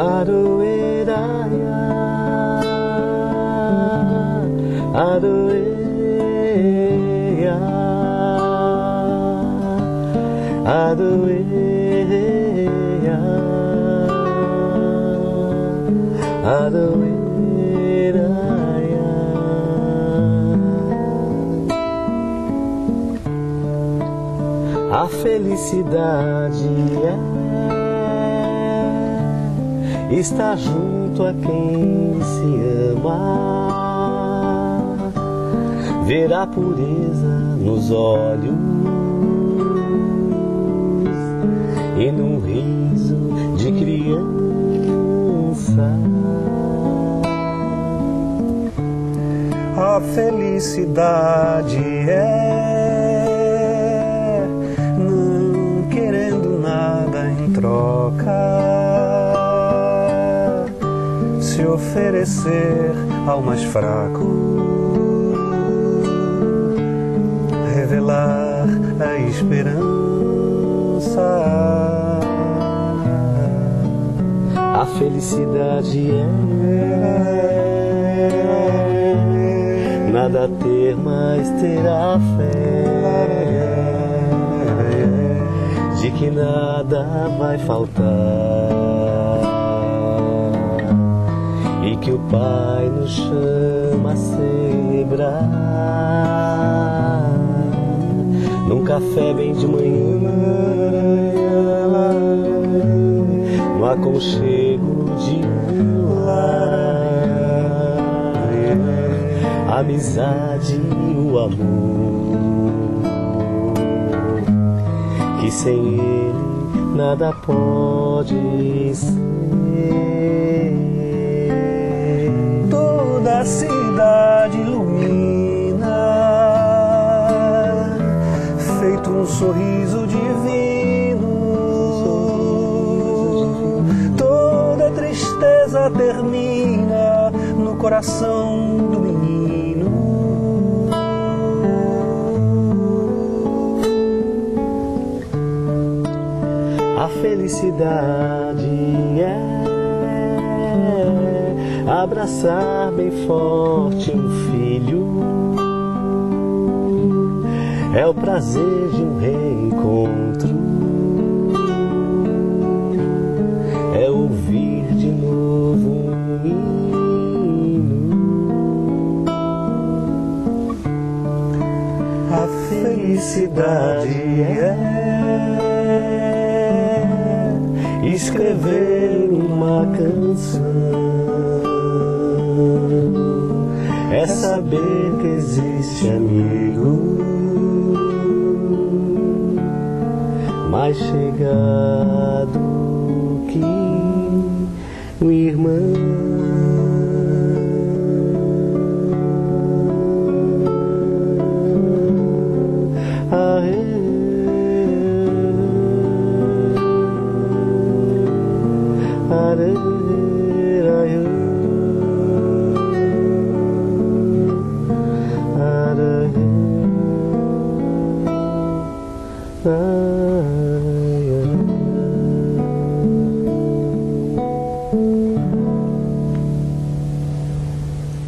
Aroeraya Aroeia Aroeia Aroeiraya A felicidade é estar junto a quem se ama, ver a pureza nos olhos e num riso de criança. A felicidade é oferecer ao mais fraco, revelar a esperança. A felicidade é nada ter, mas ter a fé de que nada vai faltar que o Pai nos chama a celebrar num café bem de manhã no aconchego de lar, amizade e o amor, que sem ele nada pode ser. Um sorriso divino. Toda tristeza termina no coração do menino. A felicidade é abraçar bem forte um filho. É o prazer de um reencontro. É ouvir de novo um hino. A felicidade é escrever uma canção. É saber que existe amigo mais chegado que um irmão. Ah